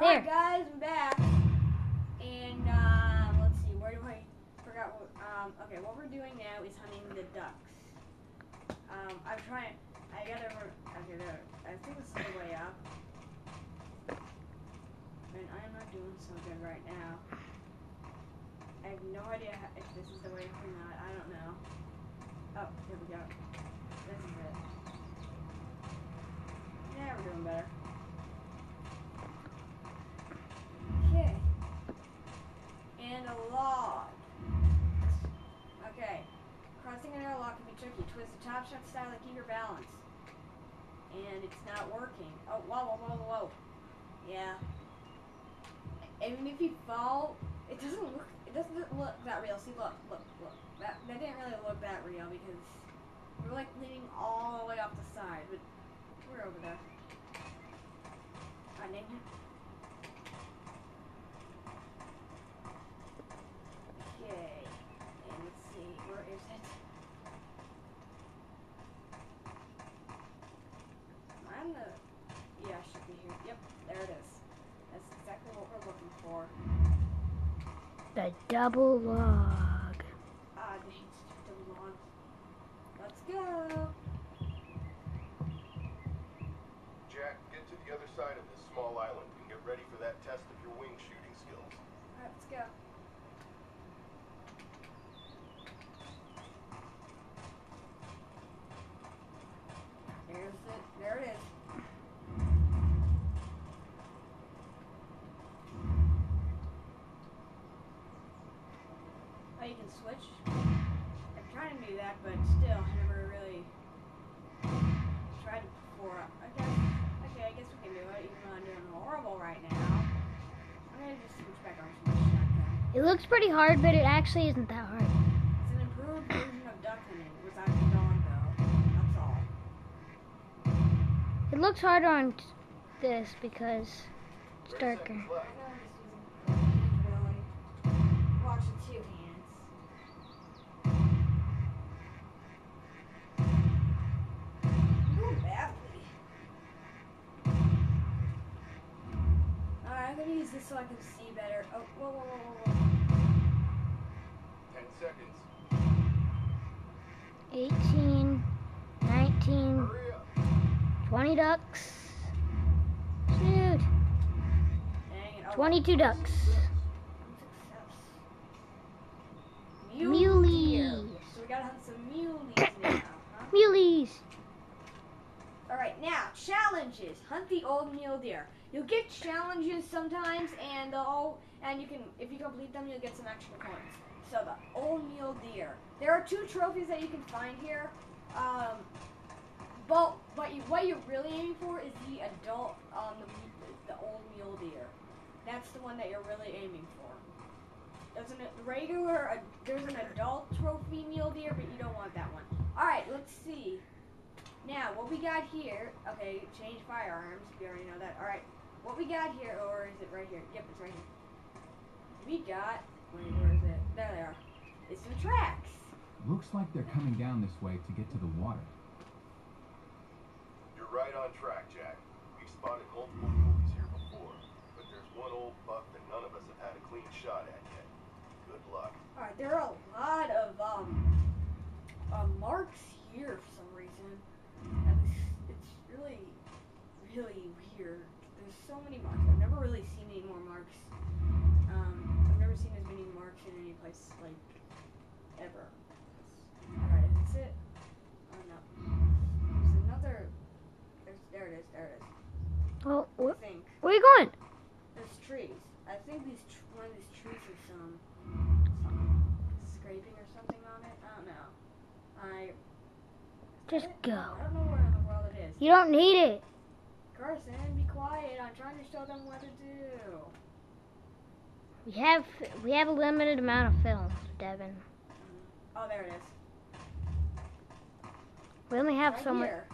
There. Alright, guys, I'm back. And um, let's see, where do I forgot what? Um, okay, what we're doing now is hunting the ducks. Um, I'm trying. I gotta. Okay, there. I think this is the way up. And I am not doing so good right now. I have no idea how, if this is the way up or not. I don't know. Oh, here we go. This is it. Yeah, we're doing better. Okay. And a log. Okay. Crossing an tricky. Twist the top shot style keep your balance. And it's not working. Oh, whoa, whoa, whoa, whoa. Yeah. Even if you fall, it doesn't look. It doesn't look that real. See, look, look, look. That that didn't really look that real because we're like leaning all the way off the side, but we're over there. I named it. Okay. And let's see, where is it? I'm the. Yeah, it should be here. Yep, there it is. That's exactly what we're looking for. The double log. Ah, dang, it's too long. Let's go. Jack, get to the other side of this small island and get ready for that test of your wing shooting skills. Alright, let's go. There's it. There it is. Oh, you can switch? I'm trying to do that, but still, I never really tried it before. Okay, okay, I guess we can do it, even though I'm doing horrible right now. I'm gonna just switch back on to my shotgun. It looks pretty hard, but it actually isn't that hard. It's an improved version of duck hunting without the dog, though. That's all. It looks harder on this because it's Thirty darker. seconds I left. Alright, I'm gonna use this so I can see better. Oh, whoa, whoa, whoa, whoa, whoa. Ten seconds. 18, 19, 20 ducks. Shoot. Dang it. Oh, 22 ducks. Success. Muleys. deer. So we gotta hunt some muleys now, huh? Muleys. Alright, now, challenges. Hunt the old mule deer. You'll get challenges sometimes, and all, and you can, if you complete them, you'll get some extra coins. So the old mule deer. There are two trophies that you can find here. Um, but but you, what you're really aiming for is the adult, um, the, the old mule deer. That's the one that you're really aiming for. There's an regular, uh, there's an adult trophy mule deer, but you don't want that one. All right, let's see. Now, what we got here, okay, change firearms, we already know that. Alright, what we got here, or is it right here? Yep, it's right here. We got, wait, where is it? There they are. It's some tracks. Looks like they're coming down this way to get to the water. You're right on track, Jack. We've spotted multiple muleys here before, but there's one old buck that none of us have had a clean shot at yet. Good luck. Alright, there are a lot of, um, uh, marks here for some reason. And it's, it's really, really weird. There's so many marks. I've never really seen any more marks. Um, I've never seen as many marks in any place, like, ever. Alright, is this it? Oh no. There's another, there's, there it is, there it is. Oh, I wh- think. where are you going? There's trees. I think these tr- one of these trees has some, some scraping or something on it. I don't know. I Just I go. I don't know where in the world it is. You don't need it. Carson, quiet. I'm trying to show them what to do. We have we have a limited amount of film, Devin. Oh, there it is. We only have right so much. here.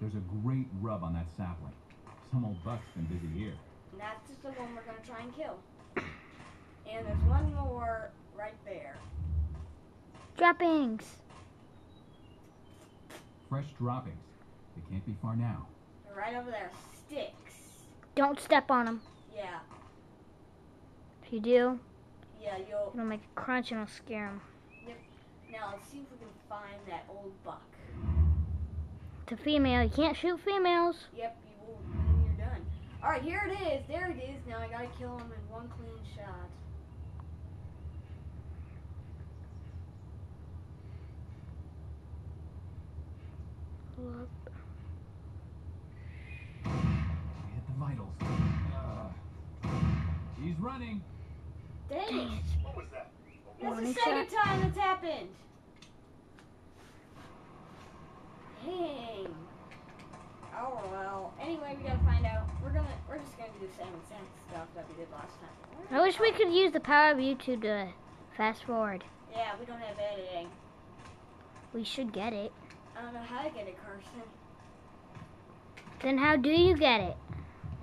There's a great rub on that sapling. Some old buck's been busy here. And that's just the one we're gonna try and kill. And there's one more right there. Droppings. Fresh droppings. They can't be far now. Right over there. Sticks. Don't step on them. Yeah, If you do, yeah, you'll. it'll make a crunch and it'll scare them. Yep. Now let's see if we can find that old buck. It's a female. You can't shoot females. Yep, you will when you're done. Alright, here it is. There it is. Now I gotta kill him in one clean shot. We hit the vitals. Ugh. He's running. Dang Dang it! it. What was that? A That's Warning the second shot. time that's happened. Dang. Oh well. Anyway, we gotta find out. We're gonna. We're just gonna do the same exact stuff that we did last time. I wish we could use the power of YouTube to fast forward. Yeah, we don't have editing. We should get it. I don't know how to get it, Carson. Then how do you get it?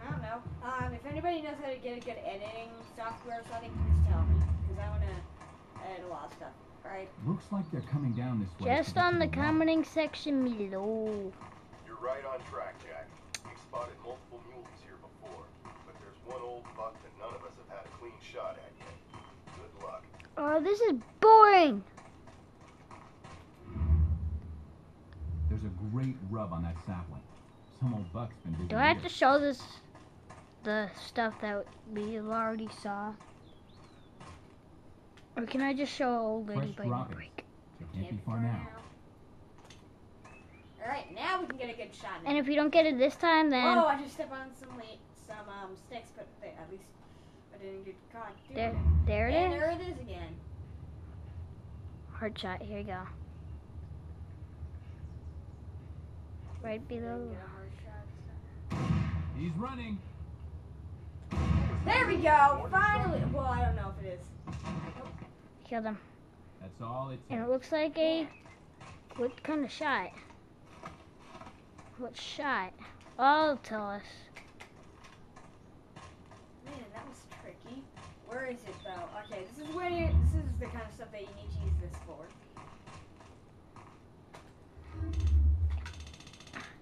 I don't know. Um, if anybody knows how to get a good editing software or something, please tell me. Because I want to edit a lot of stuff. Alright? Looks like they're coming down this way. Just on to the wall. commenting section below. You're right on track, Jack. We've spotted multiple muleys here before, but there's one old buck that none of us have had a clean shot at yet. Good luck. Oh, this is boring. There's a great rub on that sapling. Some old buck's been busy Do I have here. to show this, the stuff that we already saw? Or can I just show old lady Fresh biting a droppings. break? They can't be far now. Alright, now we can get a good shot. And if we don't get it this time, then Oh, I just stepped on some late, some um sticks, but they, at least I didn't get caught. there, it. there it and is. there it is again. Hard shot. Here you go. Right below. get a hard shot. He's running. There we go. Finally. Well, I don't know if it is. Killed him. That's all it And it looks like a what kind of shot? What shot? Oh, tell us. Man, that was tricky. Where is it though? Okay, this is where you, this is the kind of stuff that you need to use this for.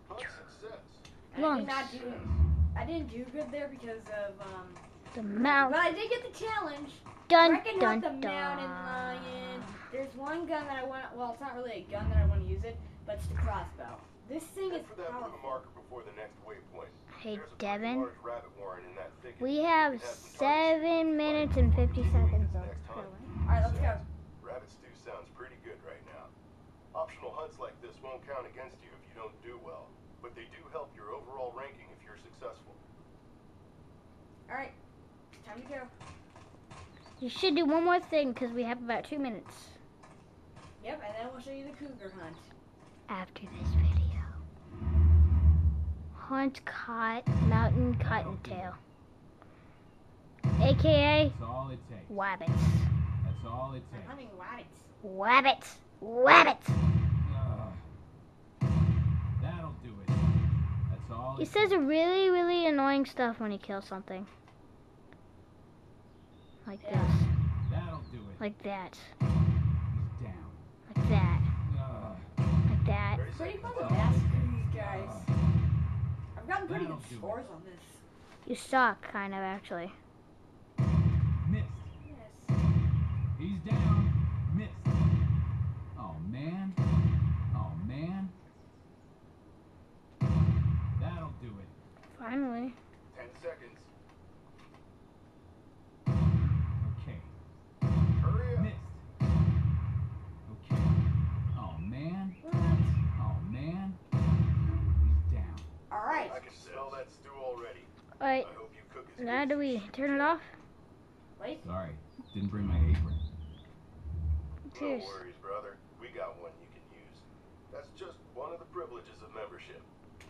Hunt success. And I did not do. I didn't do good there because of um. The mount. But I did get the challenge. Dun I can dun hunt the mountain lion. There's one gun that I want. Well, it's not really a gun that I want to use it, but it's the crossbow. This thing is Head for that blue powerful. marker before the next waypoint. Hey, There's Devin. rabbit warren in that thicket. We have can have some targets seven minutes and 50 seconds of Next time. filming. All right, let's go. Rabbit stew sounds pretty good right now. Optional hunts like this won't count against you if you don't do well, but they do help your overall ranking if you're successful. All right, time to go. You should do one more thing because we have about two minutes Yep, and then we'll show you the cougar hunt. after this video. Hunt caught mountain cottontail, aka That's all it takes. wabbits. That's all it I'm takes. hunting rabbits. Wabbits. Wabbits. He says a really, really annoying stuff when he kills something. Like Yeah. this. That'll do it. Like that. Down. Like that. Ugh. Like that. Pretty fun to master these guys. I've gotten pretty good scores on this. You suck, kind of, actually. Missed. Yes. He's down. Missed. Oh man. That'll do it. Finally. Ten seconds. Okay. Hurry up. Missed. Okay. Oh man. What? Oh man. He's down. All right. I can smell that stew already. Alright, I hope you cook as now do we turn it off? Wait. Sorry. Didn't bring my apron. Cheers. No worries, brother. We got one you can use. That's just one of the privileges of membership.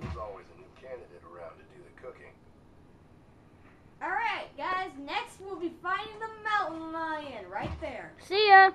There's always a new candidate around to do the cooking. All right, guys. Next, we'll be finding the mountain lion right there. See ya!